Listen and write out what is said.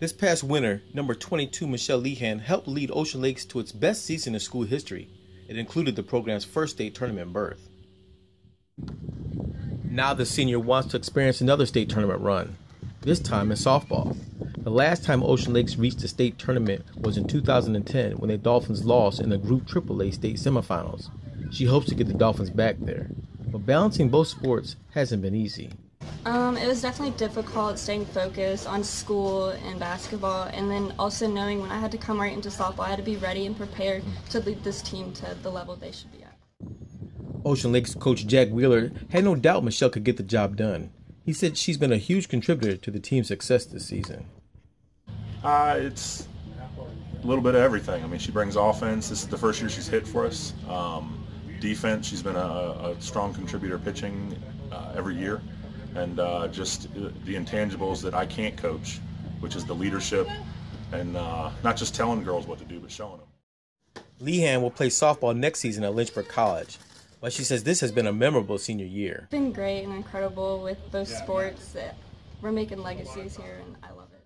This past winter, number 22 Michelle Lehan helped lead Ocean Lakes to its best season in school history. It included the program's first state tournament berth. Now the senior wants to experience another state tournament run, this time in softball. The last time Ocean Lakes reached the state tournament was in 2010 when the Dolphins lost in the Group AAA state semifinals. She hopes to get the Dolphins back there, but balancing both sports hasn't been easy. Um, it was definitely difficult staying focused on school and basketball, and then also knowing when I had to come right into softball, I had to be ready and prepared to lead this team to the level they should be at. Ocean Lakes coach Jack Wheeler had no doubt Michelle could get the job done. He said she's been a huge contributor to the team's success this season. Uh, it's a little bit of everything. I mean, she brings offense. This is the first year she's hit for us. Um, defense, she's been a, a strong contributor pitching uh, every year. And uh, just the intangibles that I can't coach, which is the leadership and uh, not just telling girls what to do, but showing them. Lehan will play softball next season at Lynchburg College. But she says this has been a memorable senior year. It's been great and incredible with both sports. We're making legacies here, and I love it.